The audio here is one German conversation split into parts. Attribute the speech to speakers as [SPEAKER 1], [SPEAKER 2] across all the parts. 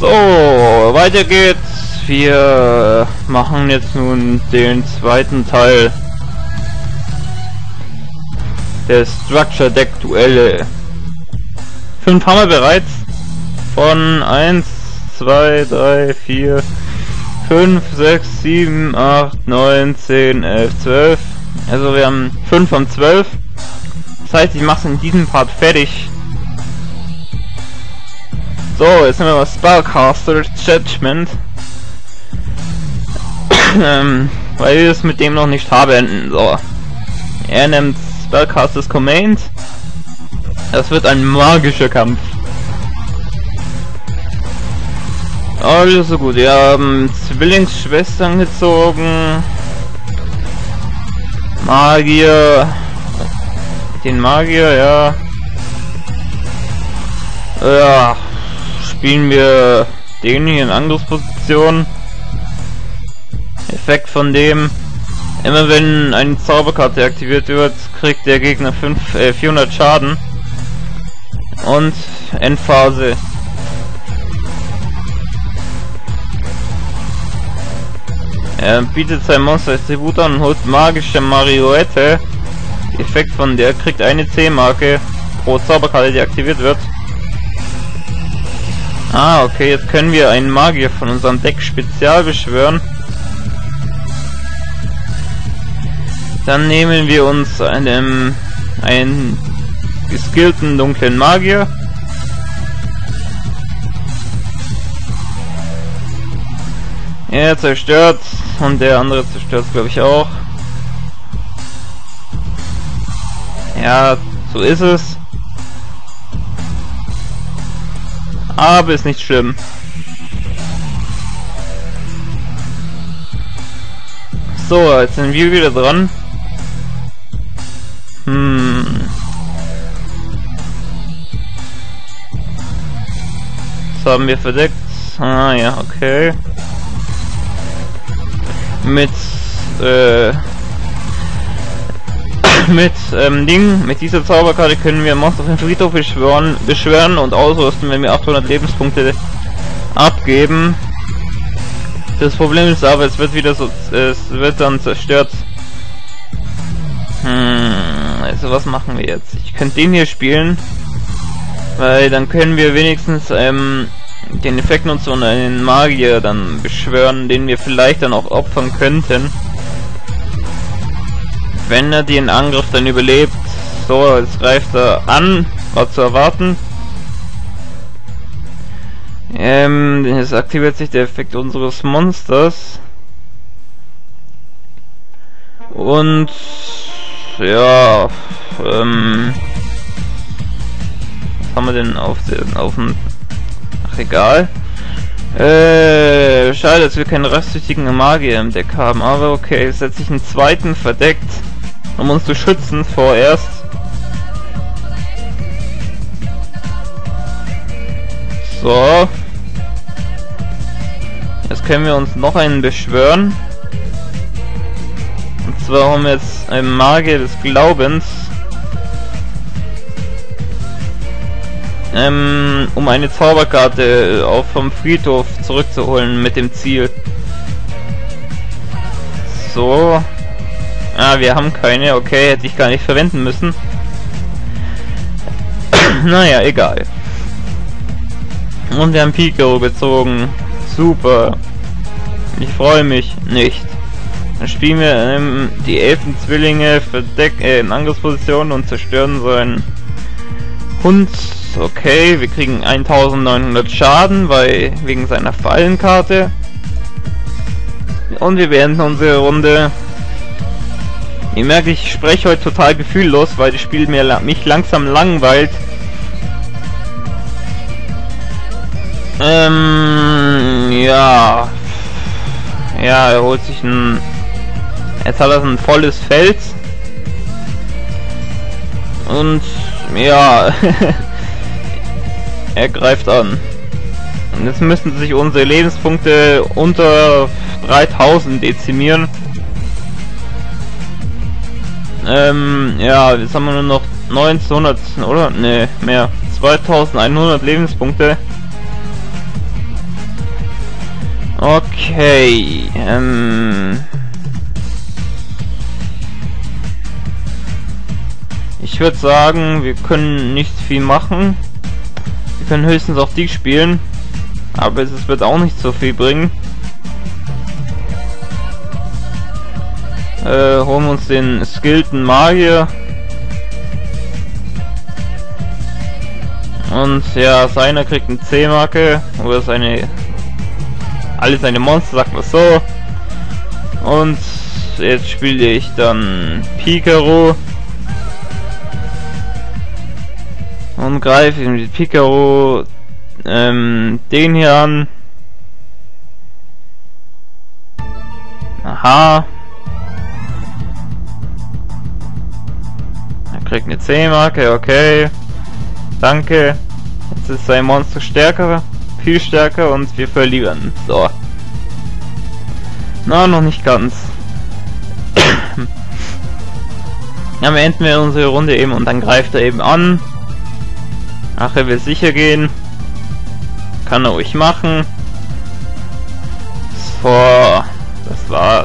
[SPEAKER 1] So, weiter geht's. Wir machen jetzt nun den zweiten Teil der Structure Deck Duelle. Fünf haben wir bereits. Von 1, 2, 3, 4, 5, 6, 7, 8, 9, 10, 11, 12. Also wir haben 5 von 12. Das heißt, ich mache es in diesem Part fertig. So, jetzt nehmen wir mal Spellcaster Judgment. ähm, weil wir es mit dem noch nicht haben. So. Er nimmt Spellcasters Command. Das wird ein magischer Kampf. Alles so gut. Wir haben Zwillingsschwestern gezogen. Magier. Den Magier, ja. Ja, spielen wir den hier in Angriffsposition. Effekt von dem, immer wenn eine Zauberkarte aktiviert wird, kriegt der Gegner 5, äh, 400 Schaden. Und Endphase. Er bietet sein Monster als Tribut an und holt magische Marionette. Effekt von der kriegt eine C-Marke pro Zauberkarte, die aktiviert wird. Ah, okay, jetzt können wir einen Magier von unserem Deck spezial beschwören. Dann nehmen wir uns einen, einen geskillten dunklen Magier. Er zerstört und der andere zerstört glaube ich auch. Ja, so ist es. Aber ist nicht schlimm. So, jetzt sind wir wieder dran. Hm. Was haben wir verdeckt? Ah ja, okay. Mit äh, mit ähm, Ding, mit dieser Zauberkarte können wir Monster auf den Friedhof beschwören, beschwören und ausrüsten, wenn wir 800 Lebenspunkte abgeben. Das Problem ist aber, es wird wieder so, es wird dann zerstört. Hm, also was machen wir jetzt? Ich könnte den hier spielen, weil dann können wir wenigstens ähm, den Effekt nutzen und einen Magier dann beschwören, den wir vielleicht dann auch opfern könnten wenn er den Angriff dann überlebt. So, jetzt greift er an, war zu erwarten. Ähm, es aktiviert sich der Effekt unseres Monsters. Und ja, ähm, was haben wir denn auf den auf dem Ach egal. Äh, schade, dass wir keinen rastsüchtigen Magier im Deck haben, aber okay, setze ich einen zweiten verdeckt um uns zu schützen vorerst. So. Jetzt können wir uns noch einen beschwören. Und zwar haben wir jetzt einen Magier des Glaubens. Ähm, um eine Zauberkarte auf vom Friedhof zurückzuholen mit dem Ziel. So. Ah, wir haben keine. Okay, hätte ich gar nicht verwenden müssen. naja, egal. Und wir haben Pico gezogen. Super. Ich freue mich nicht. Dann spielen wir ähm, die elfen Zwillinge verdeckt äh, in Angriffsposition und zerstören seinen Hund. Okay, wir kriegen 1900 Schaden, weil wegen seiner Fallenkarte. Und wir beenden unsere Runde Ihr merkt, ich spreche heute total gefühllos, weil das Spiel mir la mich langsam langweilt. Ähm, ja. Ja, er holt sich ein... Jetzt hat er ein volles Feld. Und, ja. er greift an. Und jetzt müssen sich unsere Lebenspunkte unter 3000 dezimieren. Ähm, ja, jetzt haben wir nur noch 1900, oder? Ne, mehr. 2100 Lebenspunkte. Okay, ähm... Ich würde sagen, wir können nicht viel machen. Wir können höchstens auch die spielen. Aber es wird auch nicht so viel bringen. Äh, holen uns den skillten Magier. Und ja, seiner kriegt eine C-Marke. Oder seine... Alle seine Monster, sagt man so. Und jetzt spiele ich dann Picaro. Und greife mit Picaro ähm, den hier an. Aha. Kriegt eine C-Marke, okay. Danke. Jetzt ist sein Monster stärker, viel stärker und wir verlieren. So. Na, noch nicht ganz. ja, beenden wir unsere Runde eben und dann greift er eben an. Ach, er will sicher gehen. Kann er ruhig machen. So, das war's.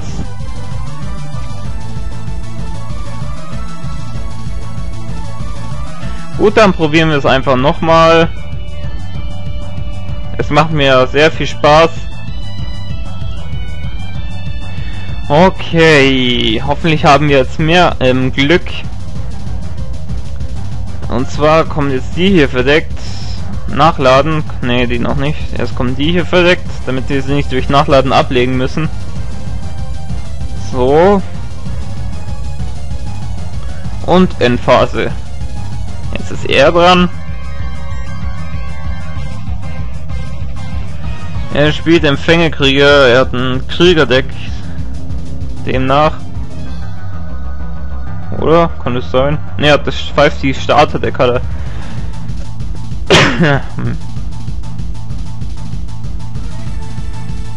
[SPEAKER 1] Gut, dann probieren wir es einfach nochmal. Es macht mir sehr viel Spaß. Okay, hoffentlich haben wir jetzt mehr ähm, Glück. Und zwar kommt jetzt die hier verdeckt. Nachladen. Ne, die noch nicht. Erst kommen die hier verdeckt, damit wir sie nicht durch Nachladen ablegen müssen. So. Und Endphase. Jetzt ist er dran. Er spielt Empfängekrieger, er hat ein Kriegerdeck. Demnach. Oder? Kann es sein? Ne, er hat das 5 Starter-Deck hat er.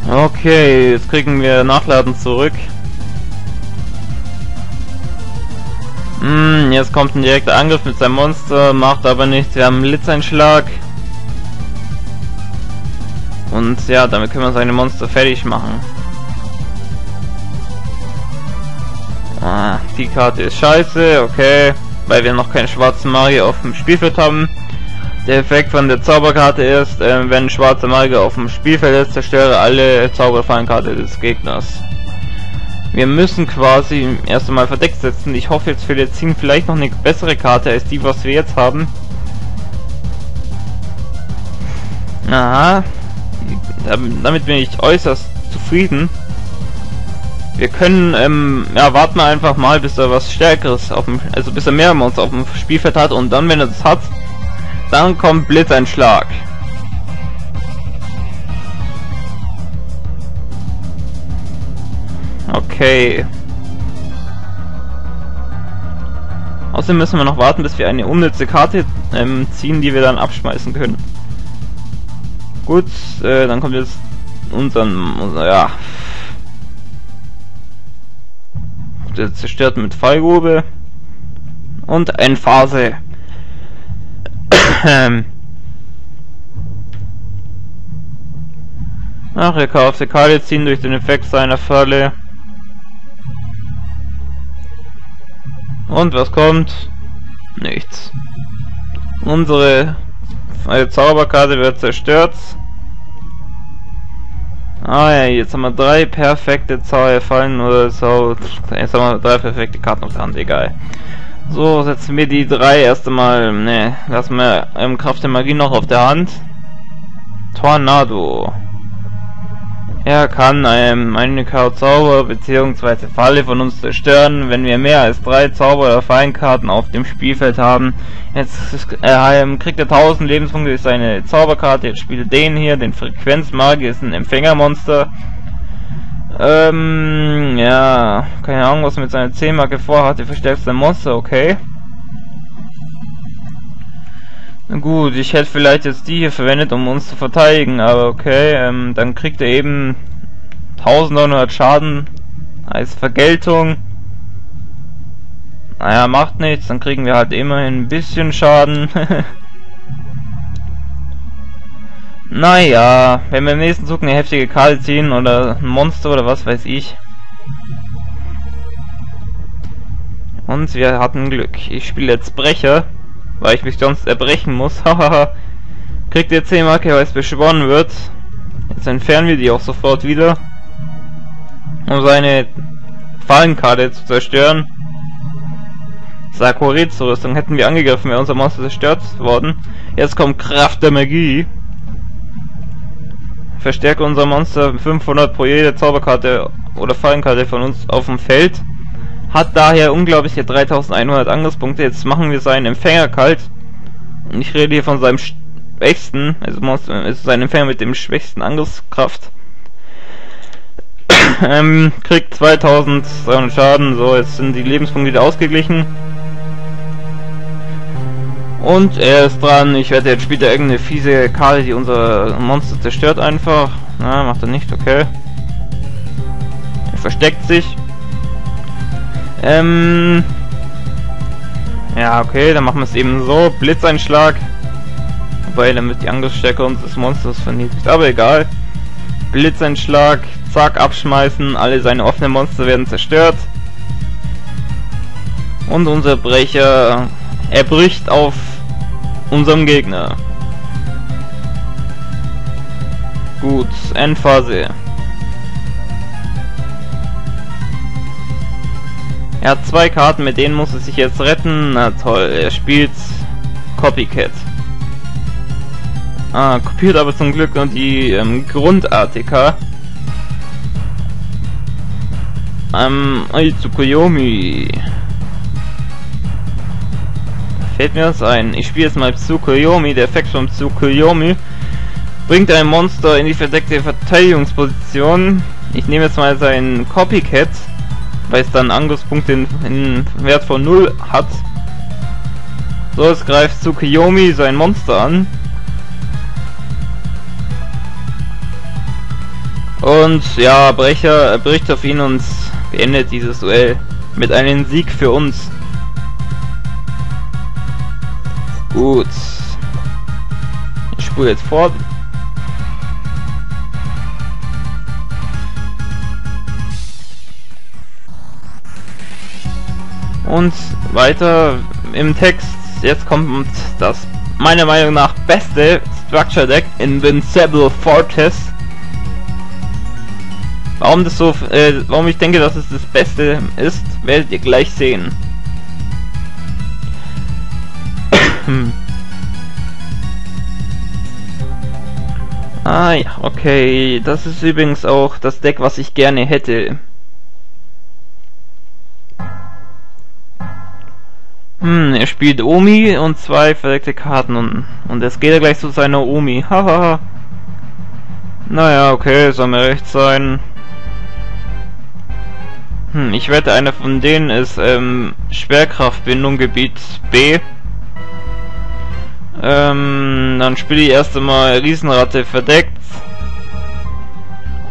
[SPEAKER 1] okay, jetzt kriegen wir Nachladen zurück. Hm, jetzt kommt ein direkter Angriff mit seinem Monster, macht aber nichts. Wir haben einen Blitzeinschlag. Und ja, damit können wir seine Monster fertig machen. Ah, die Karte ist scheiße, okay. Weil wir noch keinen schwarzen Mario auf dem Spielfeld haben. Der Effekt von der Zauberkarte ist, äh, wenn ein schwarzer Mario auf dem Spielfeld ist, zerstöre alle Zauberfallenkarte des Gegners. Wir müssen quasi erst einmal verdeckt setzen. Ich hoffe jetzt, wir ziehen vielleicht noch eine bessere Karte als die, was wir jetzt haben. Aha. Damit bin ich äußerst zufrieden. Wir können, ähm, ja, warten wir einfach mal, bis er was Stärkeres auf dem, also bis er mehr Monster auf dem Spielfeld hat und dann, wenn er das hat, dann kommt Blitzeinschlag. Okay. Außerdem müssen wir noch warten, bis wir eine unnütze Karte ähm, ziehen, die wir dann abschmeißen können. Gut, äh, dann kommt jetzt unseren, unser, ja. Der zerstört mit Fallgrube. Und ein Phase. Ach, er kauft die Karte ziehen durch den Effekt seiner Falle. Und was kommt? Nichts. Unsere Zauberkarte wird zerstört. Ah ja, jetzt haben wir drei perfekte Zauberfallen oder so. Jetzt haben wir drei perfekte Karten auf der Hand, egal. So, setzen wir die drei erst einmal. Ne, lassen wir ähm, Kraft der Magie noch auf der Hand. Tornado. Er kann ähm, eine Zauber bzw. Falle von uns zerstören, wenn wir mehr als drei Zauber oder Feinkarten auf dem Spielfeld haben. Jetzt äh, kriegt er 1000 Lebenspunkte durch seine Zauberkarte. Jetzt spielt den hier, den Frequenzmagier, ist ein Empfängermonster. Ähm, ja, keine Ahnung, was er mit seiner 10-Marke vorhat. Er verstärkt sein Monster, okay. Gut, ich hätte vielleicht jetzt die hier verwendet, um uns zu verteidigen, aber okay, ähm, dann kriegt er eben 1900 Schaden als Vergeltung. Naja, macht nichts, dann kriegen wir halt immerhin ein bisschen Schaden. Naja, wenn wir im nächsten Zug eine heftige Karte ziehen oder ein Monster oder was weiß ich. Und wir hatten Glück. Ich spiele jetzt Brecher, weil ich mich sonst erbrechen muss. Hahaha. Kriegt ihr 10 Marke, weil es beschworen wird. Jetzt entfernen wir die auch sofort wieder. Um seine Fallenkarte zu zerstören. Sakuretsu-Rüstung hätten wir angegriffen, wäre unser Monster zerstört worden. Jetzt kommt Kraft der Magie. Verstärke unser Monster 500 pro jede Zauberkarte oder Fallenkarte von uns auf dem Feld. Hat daher unglaubliche 3100 Angriffspunkte. Jetzt machen wir seinen Empfänger kalt. Und ich rede hier von seinem schwächsten, also Monster ist sein Empfänger mit dem schwächsten Angriffskraft. ähm, kriegt 2300 Schaden. So, jetzt sind die Lebenspunkte wieder ausgeglichen. Und er ist dran. Ich werde jetzt später irgendeine fiese Karte, die unser Monster zerstört einfach. Na, macht er nicht, okay. Er versteckt sich. Ähm. Ja, okay, dann machen wir es eben so. Blitzeinschlag. Wobei, damit die Angriffsstärke unseres Monsters verniedrigt. Aber egal. Blitzeinschlag. Zack, abschmeißen. Alle seine offenen Monster werden zerstört. Und unser Brecher er bricht auf unserem Gegner. Gut, Endphase. Er hat zwei Karten, mit denen muss er sich jetzt retten. Na toll, er spielt Copycat. Ah, kopiert aber zum Glück nur die ähm, Grund-ATK. Ähm, Tsukuyomi fällt mir das ein. Ich spiele jetzt mal Tsukuyomi. Der Effekt von Tsukuyomi bringt ein Monster in die verdeckte Verteidigungsposition. Ich nehme jetzt mal seinen Copycat, weil es dann Angriffspunkte in, in Wert von 0 hat. So, es greift Tsukuyomi sein Monster an. Und ja, Brecher bricht auf ihn und beendet dieses Duell mit einem Sieg für uns. Gut. Ich spule jetzt fort. Und weiter im Text. Jetzt kommt das meiner Meinung nach beste Structure Deck Invincible Fortress. Warum das so, äh, warum ich denke, dass es das Beste ist, werdet ihr gleich sehen. Ah ja, okay. Das ist übrigens auch das Deck, was ich gerne hätte. Hm, er spielt Omi und zwei verdeckte Karten und, und es geht er gleich zu seiner Omi. Hahaha. naja, okay, soll mir recht sein. Hm, ich wette, einer von denen ist ähm, Schwerkraftbindung Gebiet B. Ähm, dann spiele ich erst einmal Riesenratte verdeckt.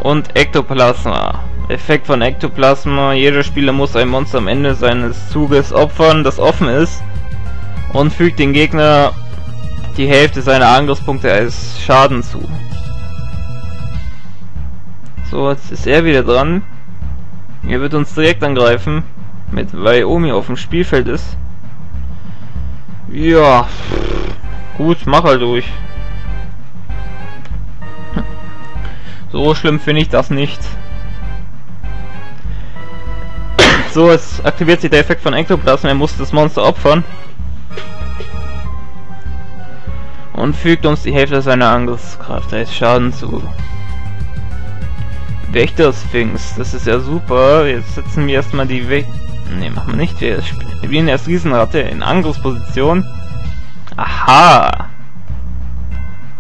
[SPEAKER 1] Und Ektoplasma. Effekt von Ektoplasma. Jeder Spieler muss ein Monster am Ende seines Zuges opfern, das offen ist. Und fügt den Gegner die Hälfte seiner Angriffspunkte als Schaden zu. So, jetzt ist er wieder dran. Er wird uns direkt angreifen. Mit, Omi auf dem Spielfeld ist. Ja. Gut, mach halt durch. So schlimm finde ich das nicht. So, es aktiviert sich der Effekt von Ektoplasma, er muss das Monster opfern. Und fügt uns die Hälfte seiner Angriffskraft als Schaden zu. Wächter-Sphinx, das ist ja super. Jetzt setzen wir erstmal die Wächter... Ne, machen wir nicht. Wir spielen erst Riesenratte in Angriffsposition. Aha!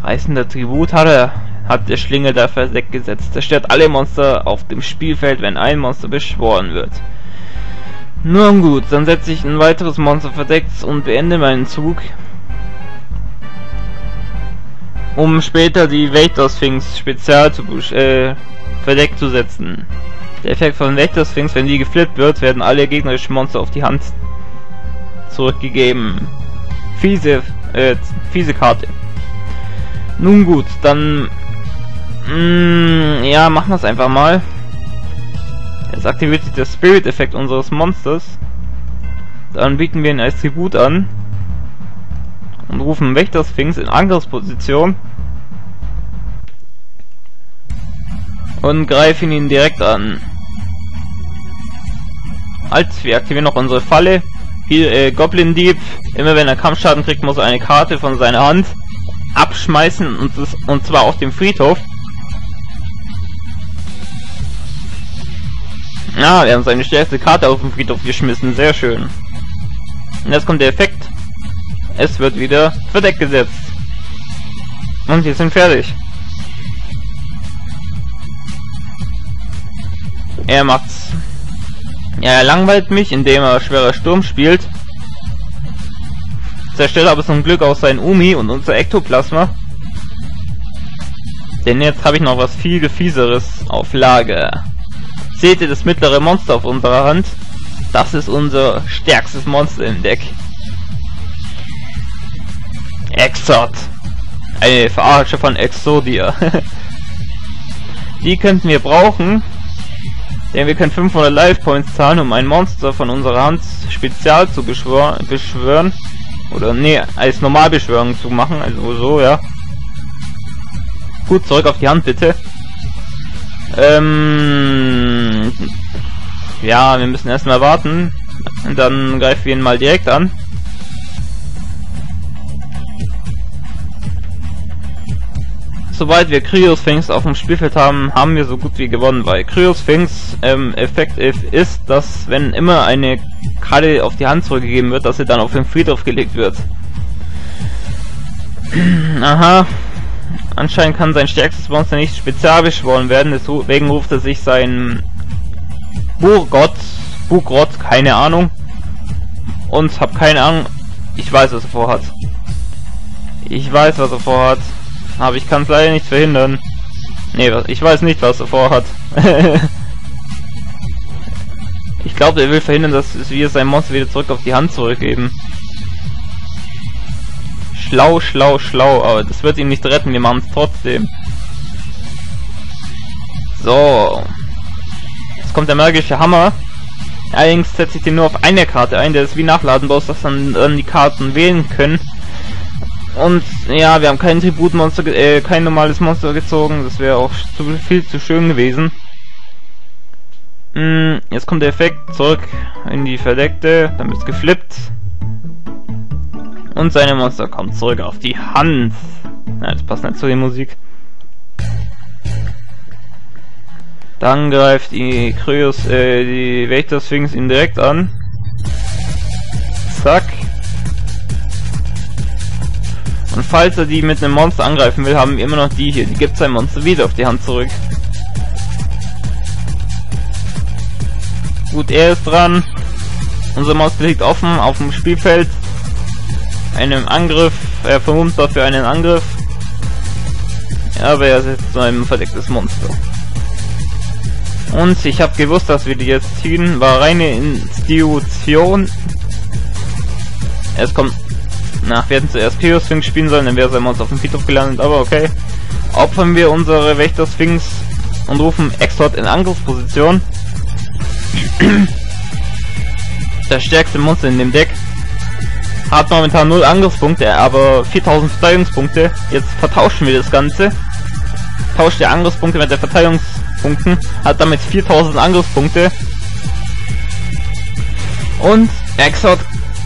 [SPEAKER 1] Reißender Tribut hat er, hat der Schlingel da verdeckt gesetzt. Zerstört alle Monster auf dem Spielfeld, wenn ein Monster beschworen wird. Nun gut, dann setze ich ein weiteres Monster verdeckt und beende meinen Zug. Um später die Wächter-Sphinx spezial zu äh, verdeckt zu setzen. Der Effekt von Wächter-Sphinx, wenn die geflippt wird, werden alle gegnerischen Monster auf die Hand zurückgegeben fiese, äh, fiese Karte. Nun gut, dann... Mh, mm, ja, machen wir es einfach mal. Jetzt aktiviert sich der Spirit-Effekt unseres Monsters. Dann bieten wir ihn als Tribut an. Und rufen Wächter-Sphinx in Angriffsposition. Und greifen ihn direkt an. Als wir aktivieren noch unsere Falle. Hier, äh, Goblin Dieb. Immer wenn er Kampfschaden kriegt, muss er eine Karte von seiner Hand abschmeißen und, das, und zwar auf dem Friedhof. Ah, wir haben seine stärkste Karte auf dem Friedhof geschmissen. Sehr schön. Und jetzt kommt der Effekt. Es wird wieder verdeckt gesetzt. Und wir sind fertig. Er macht's. Er langweilt mich, indem er schwerer Sturm spielt. Zerstört aber zum Glück auch sein Umi und unser Ektoplasma. Denn jetzt habe ich noch was viel gefieseres auf Lager. Seht ihr das mittlere Monster auf unserer Hand? Das ist unser stärkstes Monster im Deck. Exot. Eine Verarsche von Exodia. Die könnten wir brauchen, denn wir können 500 Life Points zahlen, um ein Monster von unserer Hand spezial zu beschwören. Oder nee, als Normalbeschwörung zu machen, also so, ja. Gut, zurück auf die Hand bitte. Ähm, ja, wir müssen erstmal warten. Und dann greifen wir ihn mal direkt an. Sobald wir Cryosphinx auf dem Spielfeld haben, haben wir so gut wie gewonnen, weil Cryosphinx ähm, Effekt ist, dass wenn immer eine Karte auf die Hand zurückgegeben wird, dass sie dann auf den Friedhof gelegt wird. Aha, Anscheinend kann sein stärkstes Monster nicht spezial beschworen werden, deswegen ruft er sich seinen Burgott, Bugrott, keine Ahnung. Und hab keine Ahnung, ich weiß, was er vorhat. Ich weiß, was er vorhat. Aber ich kann es leider nicht verhindern. Nee, ich weiß nicht, was er vorhat. ich glaube, er will verhindern, dass wir sein Monster wieder zurück auf die Hand zurückgeben. Schlau, schlau, schlau, aber das wird ihn nicht retten, wir machen es trotzdem. So. Jetzt kommt der magische Hammer. Allerdings setze ich den nur auf eine Karte ein, der ist wie nachladen, bloß dass dann, dann die Karten wählen können. Und ja, wir haben kein Tributmonster, äh, kein normales Monster gezogen, das wäre auch zu viel zu schön gewesen. Mm, jetzt kommt der Effekt zurück in die verdeckte, dann wird's geflippt. Und seine Monster kommt zurück auf die Hand. Ja, das passt nicht zu der Musik. Dann greift die Kryos, äh, die Wächter Sphinx ihn direkt an. Zack. Und falls er die mit einem Monster angreifen will, haben wir immer noch die hier. Die gibt sein Monster wieder auf die Hand zurück. Gut, er ist dran. Unser Monster liegt offen auf dem Spielfeld einem Angriff, er vermummt dafür einen Angriff. Aber er ist jetzt ein verdecktes Monster. Und ich habe gewusst, dass wir die jetzt ziehen, war reine Institution. Es kommt... Na, wir hätten zuerst Chaos-Sphinx spielen sollen, dann wäre sein Monster auf dem Friedhof gelandet, aber okay. Opfern wir unsere Wächter-Sphinx und rufen Exort in Angriffsposition. das stärkste Monster in dem Deck hat momentan 0 Angriffspunkte, aber 4000 Verteidigungspunkte. Jetzt vertauschen wir das Ganze. Tauscht der Angriffspunkte mit der Verteidigungspunkten, hat damit 4000 Angriffspunkte. Und Exot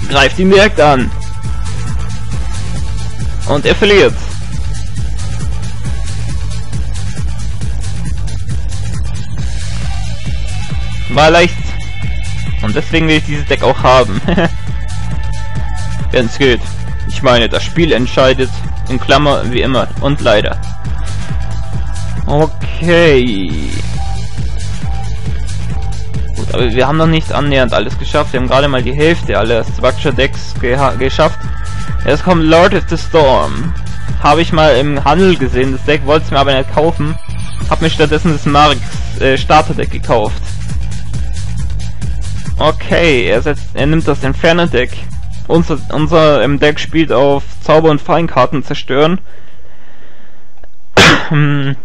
[SPEAKER 1] greift ihn direkt an. Und er verliert. War leicht. Und deswegen will ich dieses Deck auch haben. es geht. Ich meine, das Spiel entscheidet, in Klammer wie immer und leider. Okay. Gut, aber wir haben noch nicht annähernd alles geschafft. Wir haben gerade mal die Hälfte aller Structure Decks geschafft. Jetzt kommt Lord of the Storm. Habe ich mal im Handel gesehen. Das Deck wollte ich mir aber nicht kaufen. Hab mir stattdessen das Marx äh, Starter Deck gekauft. Okay, er setzt, er nimmt das Inferno Deck. Unser, unser ähm, Deck spielt auf Zauber- und Feinkarten zerstören.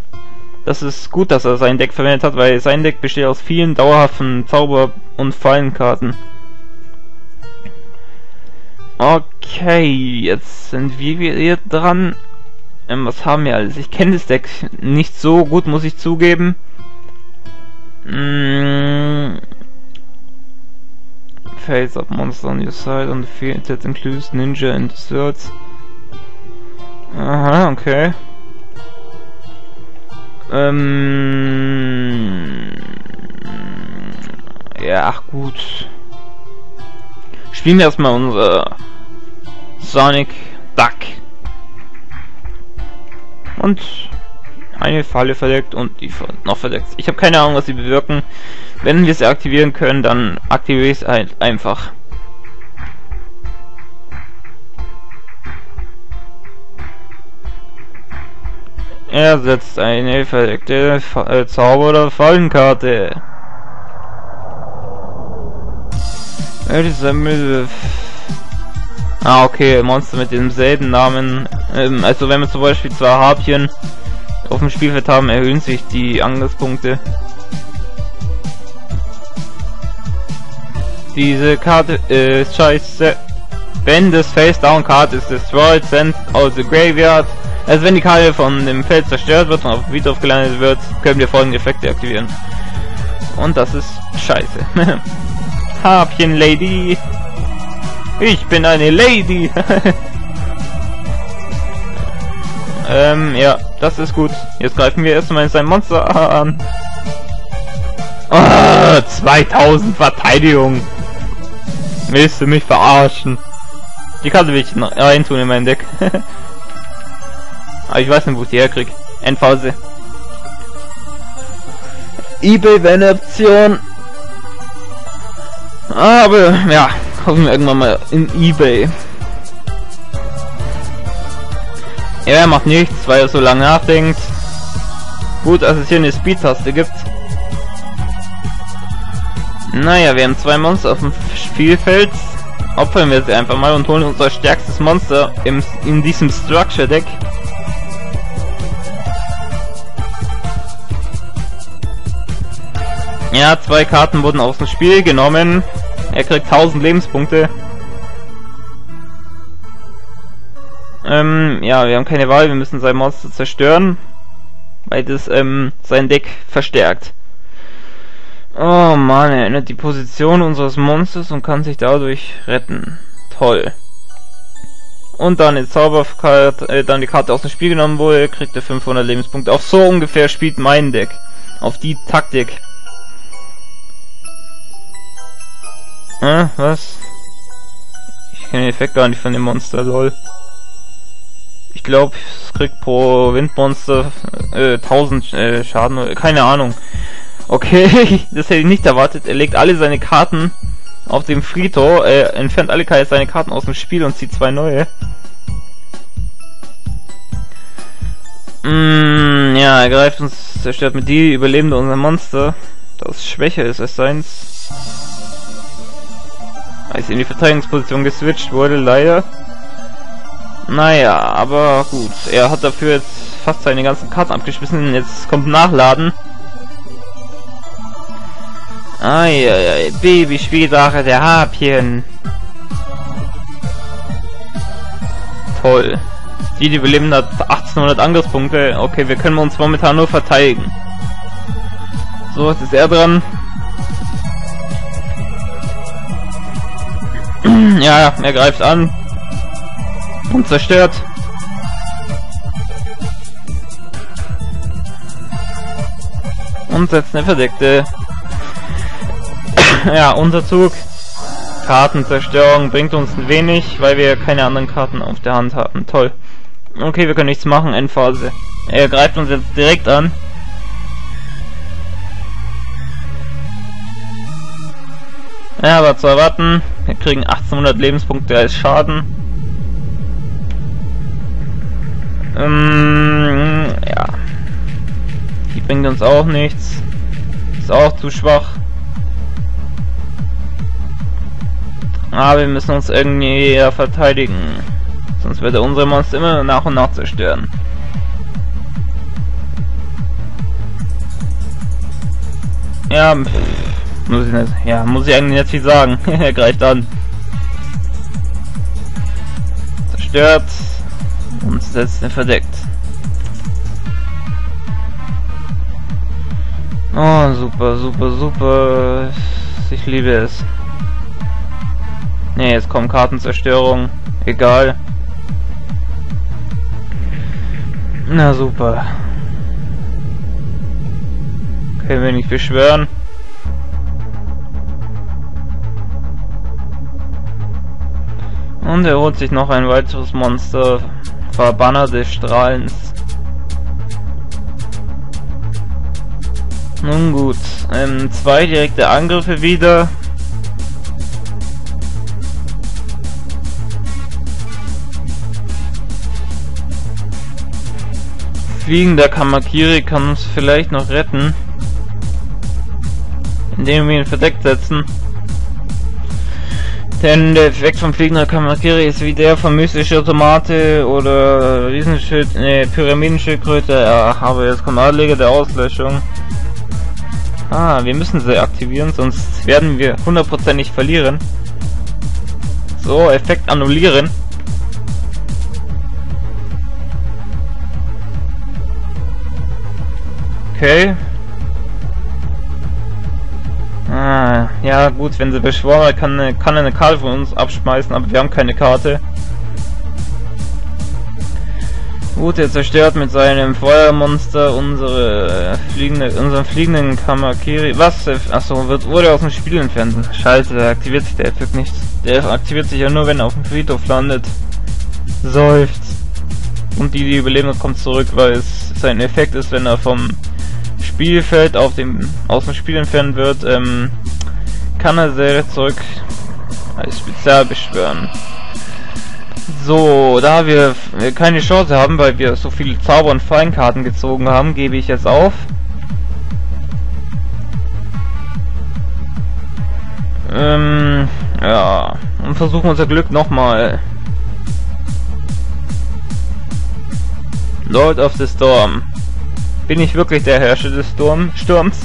[SPEAKER 1] das ist gut, dass er sein Deck verwendet hat, weil sein Deck besteht aus vielen dauerhaften Zauber- und Fallenkarten. Okay, jetzt sind wir hier dran. Ähm, was haben wir alles? Ich kenne das Deck nicht so gut, muss ich zugeben. Mm. Face up monster on your side on the field that includes ninja and desserts. Aha, okay. Ähm. Ja, ach gut. Spielen wir erstmal unsere Sonic Duck. Und eine Falle verdeckt und die noch verdeckt. Ich habe keine Ahnung, was sie bewirken. Wenn wir sie aktivieren können, dann aktiviere ich es halt einfach. Er setzt eine verdeckte Fa äh, Zauber- oder Fallenkarte. Ah, okay, Monster mit demselben Namen. Ähm, also wenn wir zum Beispiel zwei Harpien auf dem Spielfeld haben, erhöhen sich die Angriffspunkte. Diese Karte ist scheiße. Wenn das Face Down Card is destroyed, sent out the graveyard. Also wenn die Karte von dem Feld zerstört wird und auf dem gelandet wird, können wir folgende Effekte aktivieren. Und das ist scheiße. Harpien Lady. Ich bin eine Lady. ähm, ja, das ist gut. Jetzt greifen wir erstmal sein Monster an. Oh, 2000 Verteidigung. Willst du mich verarschen? Die Karte will ich noch reintun in mein Deck. Aber ich weiß nicht, wo ich die herkrieg. Endphase. ebay wäre Option. Aber, ja, hoffen wir irgendwann mal in Ebay. Er macht nichts, weil er so lange nachdenkt. Gut, dass es hier eine Speed-Taste gibt. Naja, wir haben zwei Monster auf dem Spielfeld. Opfern wir sie einfach mal und holen unser stärkstes Monster im, in diesem Structure Deck. Ja, zwei Karten wurden aus dem Spiel genommen. Er kriegt 1000 Lebenspunkte. Ähm, ja, wir haben keine Wahl, wir müssen sein Monster zerstören. Weil das, ähm, sein Deck verstärkt. Oh man, er ändert die Position unseres Monsters und kann sich dadurch retten. Toll. Und dann die Zauberkarte, äh, dann die Karte aus dem Spiel genommen wurde, kriegt er 500 Lebenspunkte. Auf so ungefähr spielt mein Deck. Auf die Taktik. Äh, was? Ich kenne den Effekt gar nicht von dem Monster, lol. Ich glaube, es kriegt pro Windmonster äh, 1000 äh, Schaden, keine Ahnung. Okay, das hätte ich nicht erwartet. Er legt alle seine Karten auf dem Friedhof, äh, entfernt alle seine Karten aus dem Spiel und zieht zwei neue. Mm, ja, er greift uns, zerstört mit die Überlebende unser Monster, das schwächer ist als seins als in die Verteidigungsposition geswitcht wurde, leider. Naja, aber gut. Er hat dafür jetzt fast seine ganzen Karten abgeschmissen. Jetzt kommt Nachladen. Eieiei, Baby-Spielsache der Harpien. Toll. Die, die überleben hat 1800 Angriffspunkte. Okay, wir können uns momentan nur verteidigen. So, jetzt ist er dran. ja, er greift an. Und zerstört. Und setzt eine verdeckte. ja, Unterzug. Kartenzerstörung bringt uns wenig, weil wir keine anderen Karten auf der Hand haben. Toll. Okay, wir können nichts machen. Endphase. Er greift uns jetzt direkt an. Ja, aber zu erwarten. Wir kriegen 1800 Lebenspunkte als Schaden. Ähm, ja. Die bringt uns auch nichts. Ist auch zu schwach. Aber wir müssen uns irgendwie verteidigen. Sonst wird er unsere Monster immer nach und nach zerstören. Ja, muss ich nicht, ja, muss ich eigentlich nicht viel sagen. er greift an. Zerstört. Und setzt ihn verdeckt. Oh, super, super, super. Ich liebe es. Ne, jetzt kommt Kartenzerstörung. Egal. Na super. Können wir nicht beschwören. Und er holt sich noch ein weiteres Monster. Verbanner des Strahlens. Nun gut. Ähm, zwei direkte Angriffe wieder. Fliegender Kamakiri kann uns vielleicht noch retten. Indem wir ihn verdeckt setzen. Denn der Effekt von fliegender Kamakiri ist wie der von mystischer Tomate oder Riesenschild, ne, Pyramidenschildkröte. Ja, aber jetzt kommt Adlige der Auslöschung. Ah, wir müssen sie aktivieren, sonst werden wir hundertprozentig verlieren. So, Effekt annullieren. Okay. Ah, ja gut, wenn sie beschworen kann, kann eine Karte von uns abschmeißen, aber wir haben keine Karte. Gut, er zerstört mit seinem Feuermonster unsere äh, fliegende, unseren fliegenden Kamakiri. Was? Achso, wird, wurde aus dem Spiel entfernt. Scheiße, da aktiviert sich der Effekt nicht. Der aktiviert sich ja nur, wenn er auf dem Friedhof landet. Seufzt. Und die, die überleben, kommt zurück, weil es sein Effekt ist, wenn er vom Spielfeld auf dem aus dem Spiel entfernt wird, ähm, kann er sehr zurück als Spezial beschwören. So, da wir keine Chance haben, weil wir so viele Zauber- und Feinkarten gezogen haben, gebe ich jetzt auf. Ähm, ja, und versuchen unser Glück nochmal. Lord of the Storm. Bin ich wirklich der Herrscher des Sturm Sturms?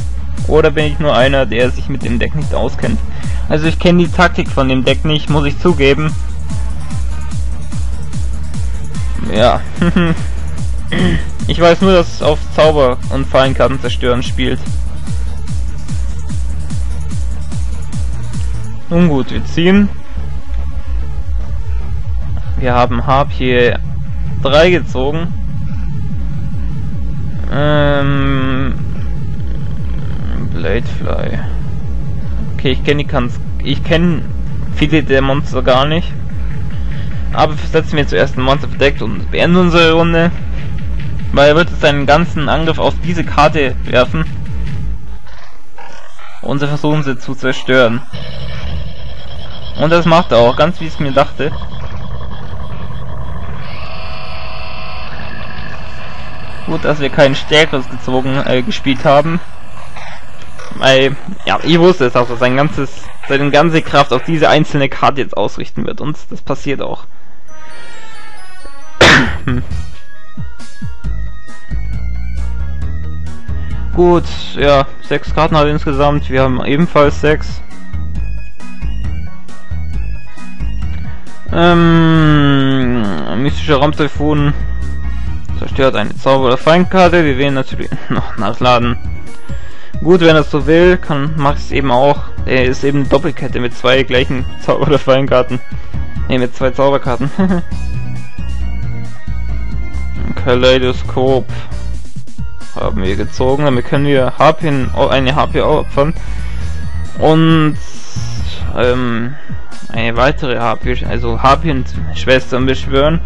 [SPEAKER 1] Oder bin ich nur einer, der sich mit dem Deck nicht auskennt? Also ich kenne die Taktik von dem Deck nicht, muss ich zugeben. Ja. ich weiß nur, dass es auf Zauber und Fallenkarten zerstören spielt. Nun gut, wir ziehen. Wir haben Harp hier 3 gezogen. Ähm, Bladefly. Okay, ich kenne die Kanz ich kenne viele der Monster gar nicht. Aber setzen wir zuerst ein Monster verdeckt und beenden unsere Runde. Weil er wird seinen ganzen Angriff auf diese Karte werfen. Und sie versuchen sie zu zerstören. Und das macht er auch, ganz wie ich es mir dachte. Gut, dass wir kein stärkeres gezogen äh, gespielt haben. Weil, ja, ich wusste es dass sein ganzes, seine ganze Kraft auf diese einzelne Karte jetzt ausrichten wird. Und das passiert auch. Gut, ja, sechs Karten halt insgesamt. Wir haben ebenfalls sechs. Ähm, mystischer Raumtelefon Zerstört eine Zauber- oder Feinkarte. Wir wählen natürlich noch nachladen. Gut, wenn er so will, kann macht es eben auch. Er ist eben Doppelkette mit zwei gleichen Zauber- oder Feinkarten. Ne, mit zwei Zauberkarten. Kaleidoskop haben wir gezogen. Damit können wir Harpien, eine HP opfern. Und ähm, eine weitere Harpie, also Harpien-Schwestern beschwören.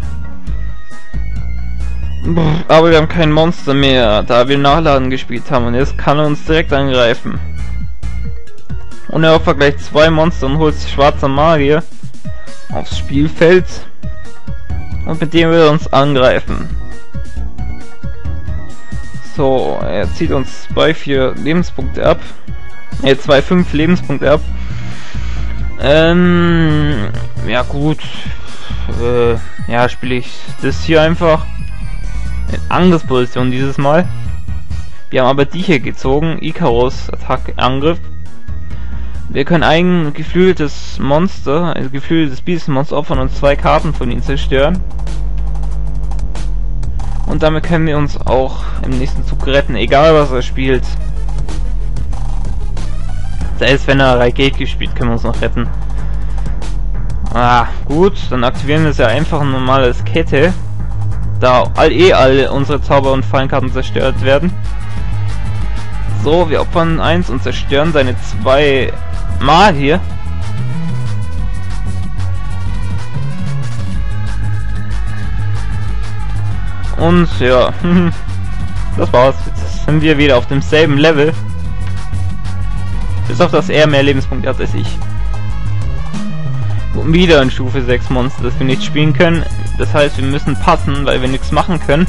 [SPEAKER 1] Aber wir haben kein Monster mehr, da wir Nachladen gespielt haben und jetzt kann er uns direkt angreifen. Und er opfert gleich zwei Monster und holt schwarzer Magier aufs Spielfeld. Und mit dem will er uns angreifen. So, er zieht uns bei 4 Lebenspunkte ab. Ne, 2, 5 Lebenspunkte ab. Ähm, ja gut. Äh, ja, spiele ich das hier einfach in Angriffsposition dieses Mal. Wir haben aber die hier gezogen, Icarus Attack Angriff. Wir können ein geflügeltes Monster, ein geflügeltes Biesenmonster opfern und zwei Karten von ihnen zerstören. Und damit können wir uns auch im nächsten Zug retten, egal was er spielt. Selbst wenn er Raigate gespielt, können wir uns noch retten. Ah, gut, dann aktivieren wir es ja einfach ein normales Kette. Da all eh alle unsere Zauber- und Fallenkarten zerstört werden. So, wir opfern eins und zerstören seine zwei Magier. Und ja, das war's. Jetzt sind wir wieder auf demselben Level. Bis auf, dass er mehr Lebenspunkte hat als ich. Und wieder ein Stufe 6 Monster, das wir nicht spielen können. Das heißt, wir müssen passen, weil wir nichts machen können.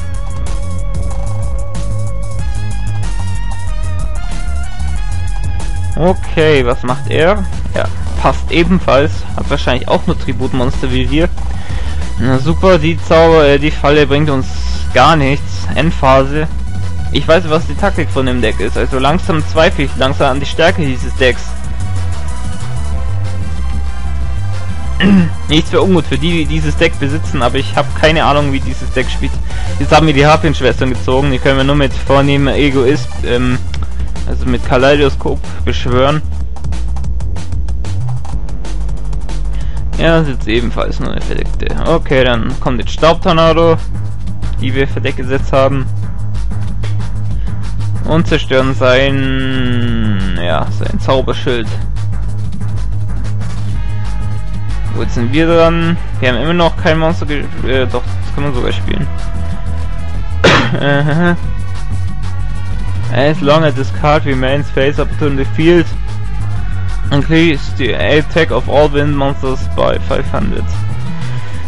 [SPEAKER 1] Okay, was macht er? Ja, passt ebenfalls. Hat wahrscheinlich auch nur Tributmonster wie wir. Na super, die Zauber, äh, die Falle bringt uns gar nichts. Endphase. Ich weiß, was die Taktik von dem Deck ist. Also langsam zweifle ich langsam an die Stärke dieses Decks. Nichts für ungut für die, die dieses Deck besitzen, aber ich habe keine Ahnung, wie dieses Deck spielt. Jetzt haben wir die Harpien-Schwestern gezogen, die können wir nur mit vornehmer Egoist, ähm, also mit Kaleidoskop beschwören. Ja, das ist jetzt ebenfalls nur eine verdeckte. Okay, dann kommt jetzt Staubtornado, die wir verdeckt gesetzt haben. Und zerstören sein, ja, sein Zauberschild. Wo jetzt sind wir dran? Wir haben immer noch kein Monster äh, doch, das kann man sogar spielen. as long as this card remains face up to the field, increase the attack of all wind monsters by 500.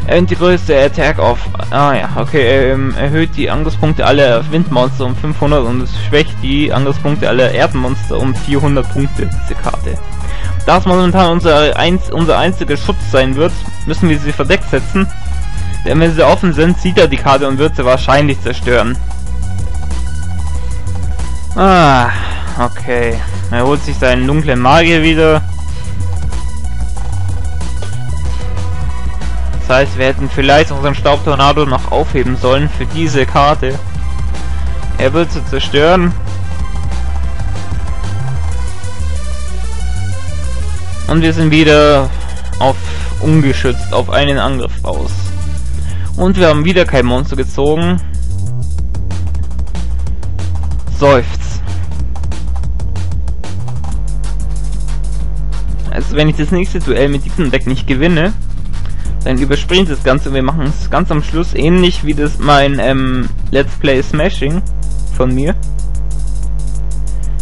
[SPEAKER 1] Und die größte Attack of... Ah ja, okay, ähm, erhöht die Angriffspunkte aller Windmonster um 500 und schwächt die Angriffspunkte aller Erdenmonster um 400 Punkte, diese Karte. Da es momentan unser, einz unser einziger Schutz sein wird, müssen wir sie verdeckt setzen. Denn wenn sie offen sind, sieht er die Karte und wird sie wahrscheinlich zerstören. Ah, okay. Er holt sich seinen dunklen Magier wieder. Das heißt, wir hätten vielleicht unseren Staubtornado noch aufheben sollen für diese Karte. Er wird sie zerstören. Und wir sind wieder auf ungeschützt auf einen Angriff aus. Und wir haben wieder kein Monster gezogen. Seufz. Also wenn ich das nächste Duell mit diesem Deck nicht gewinne, dann überspringt das Ganze und wir machen es ganz am Schluss ähnlich wie das mein ähm, Let's Play Smashing von mir.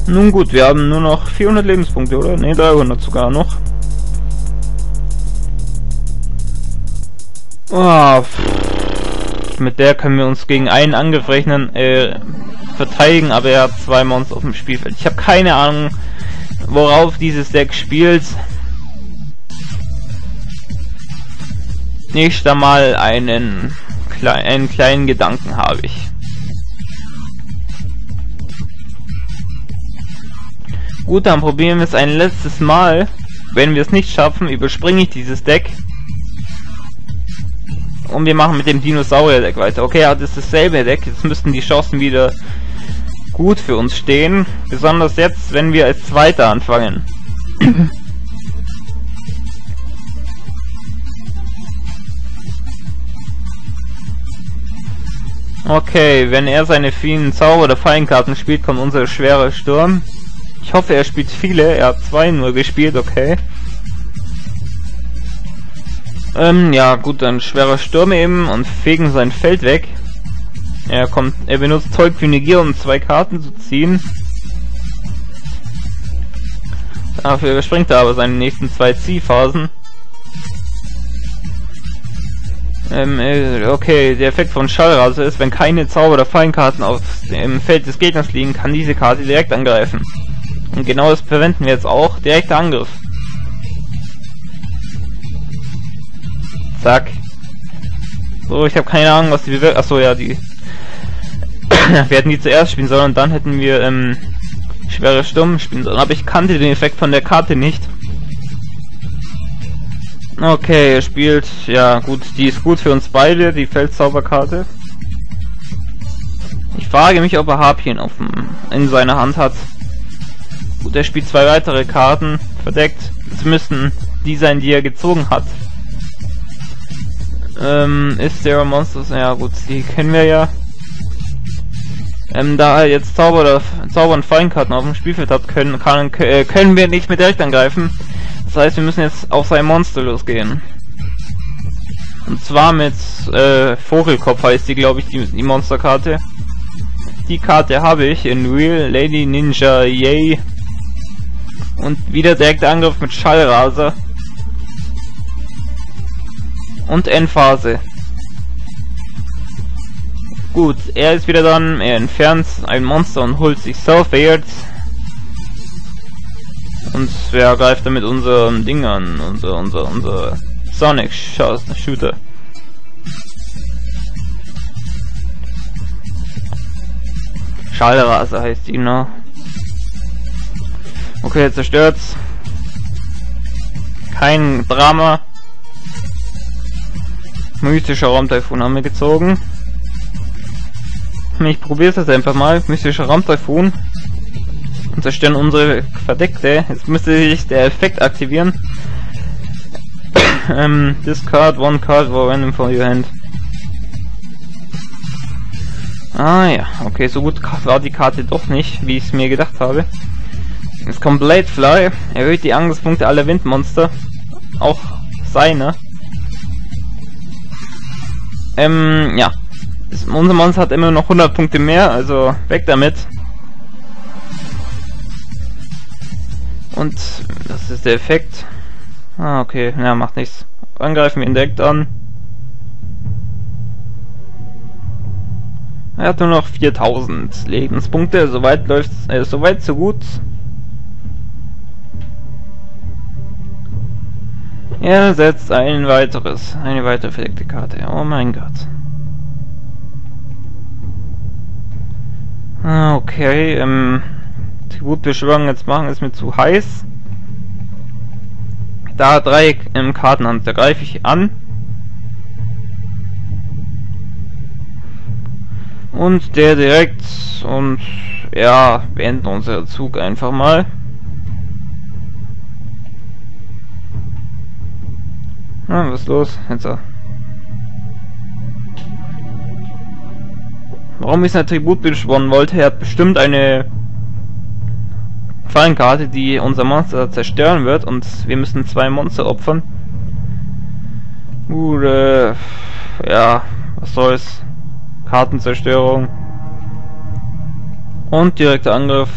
[SPEAKER 1] Nun gut, wir haben nur noch 400 Lebenspunkte, oder? Ne, 300 sogar noch. Oh, mit der können wir uns gegen einen Angriff rechnen, äh, verteidigen, aber er hat zwei Monster auf dem Spielfeld. Ich habe keine Ahnung, worauf dieses Deck spielt. Nicht einmal einen, einen kleinen Gedanken habe ich. Gut, dann probieren wir es ein letztes Mal. Wenn wir es nicht schaffen, überspringe ich dieses Deck. Und wir machen mit dem Dinosaurier-Deck weiter. Okay, er hat jetzt dasselbe Deck. Jetzt müssten die Chancen wieder gut für uns stehen. Besonders jetzt, wenn wir als Zweiter anfangen. okay, wenn er seine vielen Zauber- oder Fallenkarten spielt, kommt unser schwerer Sturm. Ich hoffe, er spielt viele. Er hat zwei nur gespielt, okay. Ähm, ja, gut, dann schwerer Sturm eben und fegen sein Feld weg. Er kommt, er benutzt Tollkühne um zwei Karten zu ziehen. Dafür überspringt er aber seine nächsten zwei Ziehphasen. Ähm, äh, okay, der Effekt von Schallrase ist, wenn keine Zauber- oder Fallenkarten auf dem Feld des Gegners liegen, kann diese Karte direkt angreifen. Und genau das verwenden wir jetzt auch. Direkter Angriff. Zack. So, ich habe keine Ahnung, was die bewirkt. Achso, ja, die wir hätten die zuerst spielen sollen und dann hätten wir ähm, schwere Sturm spielen sollen. Aber ich kannte den Effekt von der Karte nicht. Okay, er spielt, ja gut, die ist gut für uns beide, die Feldzauberkarte. Ich frage mich, ob er Harpien auf in seiner Hand hat. Gut, er spielt zwei weitere Karten, verdeckt. Es müssten die sein, die er gezogen hat. Ähm, ist der Monsters, ja gut, die kennen wir ja. Ähm, da er jetzt Zauber oder Zauber und Feinkarten auf dem Spielfeld hat, können, kann, äh, können wir nicht mehr direkt angreifen. Das heißt, wir müssen jetzt auf sein Monster losgehen. Und zwar mit äh, Vogelkopf heißt die, glaube ich, die, die Monsterkarte. Die Karte habe ich in Real Lady Ninja Yay. Und wieder direkt Angriff mit Schallraser. Und Endphase. Gut, er ist wieder dann, er entfernt ein Monster und holt sich Self-Aired. Und wer greift damit unseren Ding an? Unser, unser, unser Sonic Shooter. Schallraser heißt die, ne? Okay, zerstört's. Kein Drama. Mystischer Raumtyphon haben wir gezogen. Ich probiere es einfach mal. Mystischer Raumtyphon. Und zerstören unsere Verdeckte. Jetzt müsste sich der Effekt aktivieren. ähm, discard one card for random for your hand. Ah ja, okay, so gut war die Karte doch nicht, wie ich es mir gedacht habe. Jetzt kommt Bladefly, erhöht die Angriffspunkte aller Windmonster. Auch seine. Ähm, ja. Unser Monster hat immer noch 100 Punkte mehr, also weg damit. Und das ist der Effekt. Ah, okay, ja, macht nichts. Angreifen wir ihn direkt an. Er hat nur noch 4000 Lebenspunkte, soweit läuft äh, soweit so gut. Er setzt ein weiteres, eine weitere verdeckte Karte. Oh mein Gott. Okay, ähm, Tributbeschwörung jetzt machen ist mir zu heiß. Da drei ähm, Karten an, da greife ich an. Und der direkt und ja, beenden unseren Zug einfach mal. Ah, was ist los? Jetzt. Warum ist ein Tribut beschworen wollte? Er hat bestimmt eine Fallenkarte, die unser Monster zerstören wird und wir müssen zwei Monster opfern. Gut, äh, ja, was soll's. Kartenzerstörung. Und direkter Angriff.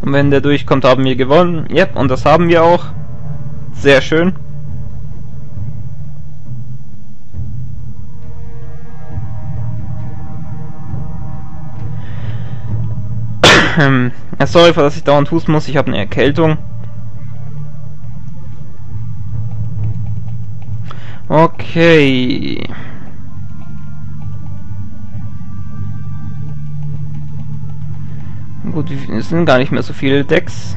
[SPEAKER 1] Und wenn der durchkommt, haben wir gewonnen. Yep, und das haben wir auch. Sehr schön. Ähm, sorry, dass ich dauernd husten muss. Ich habe eine Erkältung. Okay. Gut, es sind gar nicht mehr so viele Decks.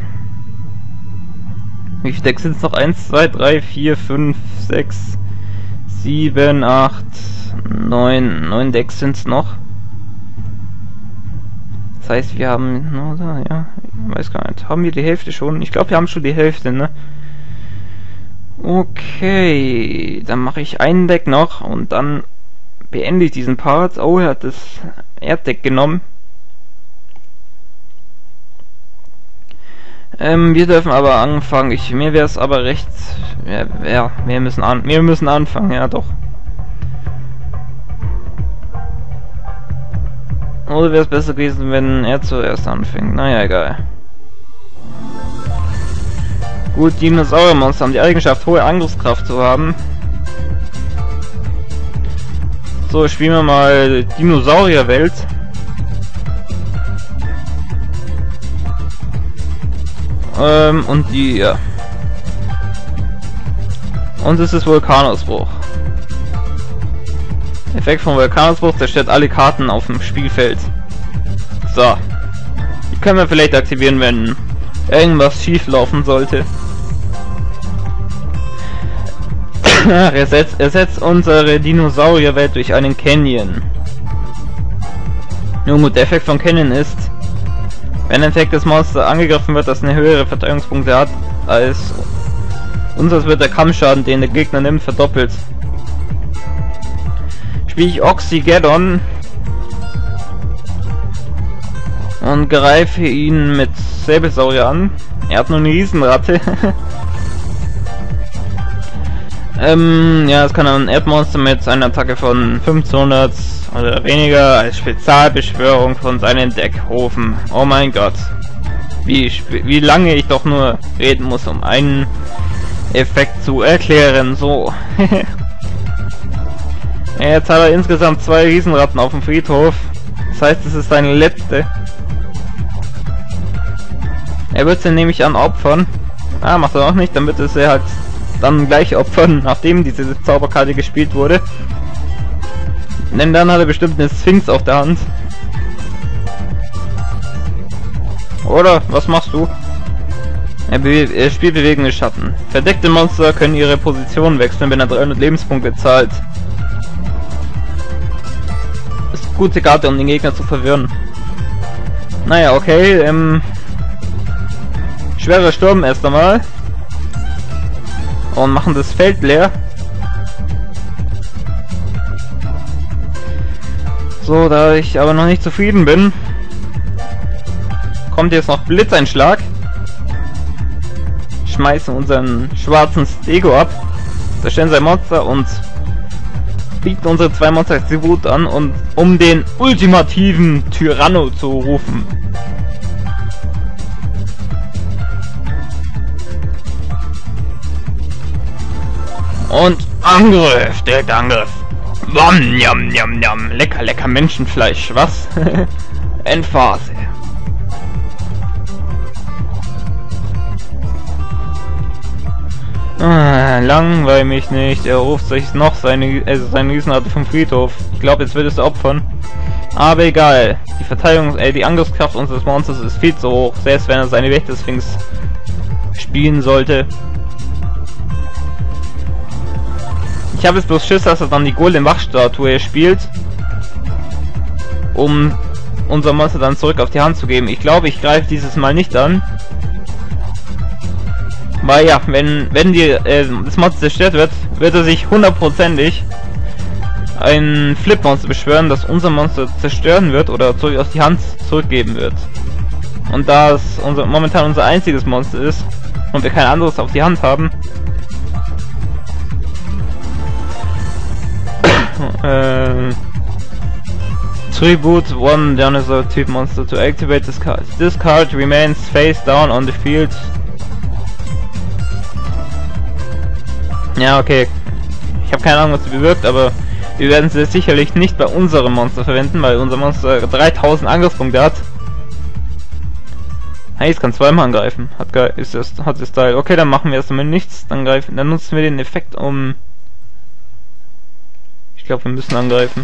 [SPEAKER 1] Wie viele Decks sind es noch? 1, 2, 3, 4, 5, 6, 7, 8, 9. 9 Decks sind es noch. Das heißt, wir haben, oder, ja, ich weiß gar nicht, haben wir die Hälfte schon? Ich glaube, wir haben schon die Hälfte, ne? Okay, dann mache ich einen Deck noch und dann beende ich diesen Part. Oh, er hat das Erddeck genommen. Ähm, wir dürfen aber anfangen. Ich, mir wäre es aber recht. Ja, ja, wir müssen an, wir müssen anfangen, ja doch. Oder wäre es besser gewesen, wenn er zuerst anfängt? Naja, egal. Gut, Dinosauriermonster haben die Eigenschaft, hohe Angriffskraft zu haben. So, spielen wir mal Dinosaurierwelt. Ähm, und die, ja. Und es ist Vulkanausbruch. Effekt von Vulkanausbruch zerstört alle Karten auf dem Spielfeld. So. Die können wir vielleicht aktivieren, wenn irgendwas schief laufen sollte. ersetzt, ersetzt unsere Dinosaurierwelt durch einen Canyon. Nun gut, der Effekt von Canyon ist, wenn ein Effekt des Monster angegriffen wird, das eine höhere Verteidigungspunkte hat als unseres wird der Kampfschaden, den der Gegner nimmt, verdoppelt. Spiele ich Oxygeddon und greife ihn mit Säbelsaurier an. Er hat nur eine Riesenratte. ähm, ja, es kann ein Erdmonster mit einer Attacke von 1500 oder weniger als Spezialbeschwörung von seinem Deck rufen. Oh mein Gott. Wie, wie lange ich doch nur reden muss, um einen Effekt zu erklären. So. Jetzt hat er insgesamt zwei Riesenratten auf dem Friedhof. Das heißt, es ist seine letzte. Er wird sie nämlich an opfern. Ah, macht er auch nicht, damit es er halt dann gleich opfern, nachdem diese Zauberkarte gespielt wurde. Denn dann hat er bestimmt eine Sphinx auf der Hand. Oder? Was machst du? Er, er spielt bewegende Schatten. Verdeckte Monster können ihre Position wechseln, wenn er 300 Lebenspunkte zahlt. Gute Karte, um den Gegner zu verwirren. Naja, okay, ähm... Schwerer Sturm erst einmal. Und machen das Feld leer. So, da ich aber noch nicht zufrieden bin, kommt jetzt noch Blitzeinschlag. Schmeißen unseren schwarzen Stego ab. Zerstellen sein Monster und bieten unsere zwei Monster Tribut an, und, um den ultimativen Tyranno zu rufen. Und Angriff, direkt Angriff. Wam, jam, jam, jam. Lecker, lecker Menschenfleisch, was? Endphase. Ah, langweil mich nicht. Er ruft sich noch seine, also seine Riesenarte vom Friedhof. Ich glaube, jetzt wird es opfern. Aber egal. Die Verteidigung, äh, die Angriffskraft unseres Monsters ist viel zu hoch. Selbst wenn er seine Wächter-Sphinx spielen sollte. Ich habe jetzt bloß Schiss, dass er dann die Golem-Wachstatue spielt. Um unser Monster dann zurück auf die Hand zu geben. Ich glaube, ich greife dieses Mal nicht an. Weil ja, wenn, wenn die, äh, das Monster zerstört wird, wird er sich hundertprozentig ein Flip-Monster beschwören, das unser Monster zerstören wird oder zurück aus die Hand zurückgeben wird. Und da es unser, momentan unser einziges Monster ist und wir kein anderes auf die Hand haben, äh, Tribute one dinosaur type monster to activate this card. This card remains face down on the field Ja, okay. Ich habe keine Ahnung, was sie bewirkt, aber wir werden sie sicherlich nicht bei unserem Monster verwenden, weil unser Monster 3000 Angriffspunkte hat. Hey, es kann zweimal angreifen. Hat geil, ist das, hat das Style. Okay, dann machen wir erstmal nichts. Dann greifen, dann nutzen wir den Effekt um. Ich glaube, wir müssen angreifen.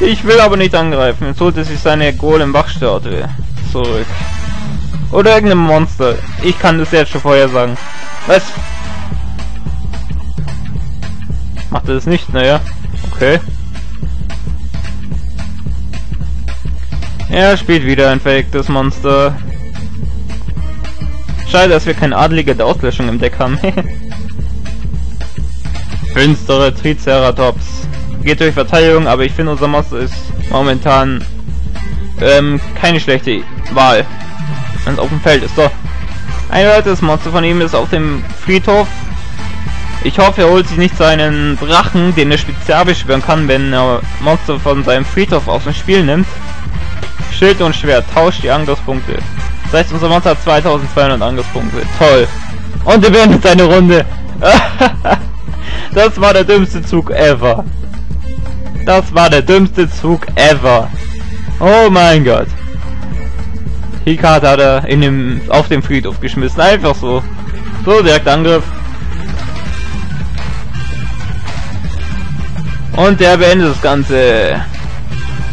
[SPEAKER 1] Ich will aber nicht angreifen. Jetzt holt er sich seine Golem Wachstatue zurück. Oder irgendein Monster. Ich kann das jetzt schon vorher sagen. Was? Macht er das nicht? Naja. Okay. Er spielt wieder ein verrücktes Monster. Schade, dass wir kein Adlige der Auslöschung im Deck haben. Finstere Triceratops. Geht durch Verteidigung, aber ich finde unser Monster ist momentan ähm, keine schlechte Wahl. Wenn es auf dem Feld ist. So. Ein weiteres Monster von ihm ist auf dem Friedhof ich hoffe, er holt sich nicht seinen Drachen, den er spezial beschwören kann, wenn er Monster von seinem Friedhof aus dem Spiel nimmt. Schild und Schwert, tauscht die Angriffspunkte. Das heißt, unser Monster hat 2200 Angriffspunkte. Toll. Und er beendet seine Runde. das war der dümmste Zug ever. Das war der dümmste Zug ever. Oh mein Gott. Die Karte hat er in dem, auf dem Friedhof geschmissen. Einfach so. So, direkt Angriff. Und der beendet das Ganze.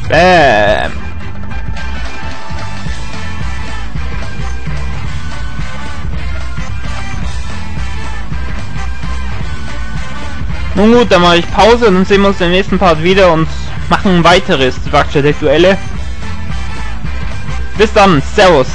[SPEAKER 1] Bam. Nun gut, dann mache ich Pause und dann sehen wir uns im nächsten Part wieder und machen ein weiteres Duelle. Bis dann, Servus.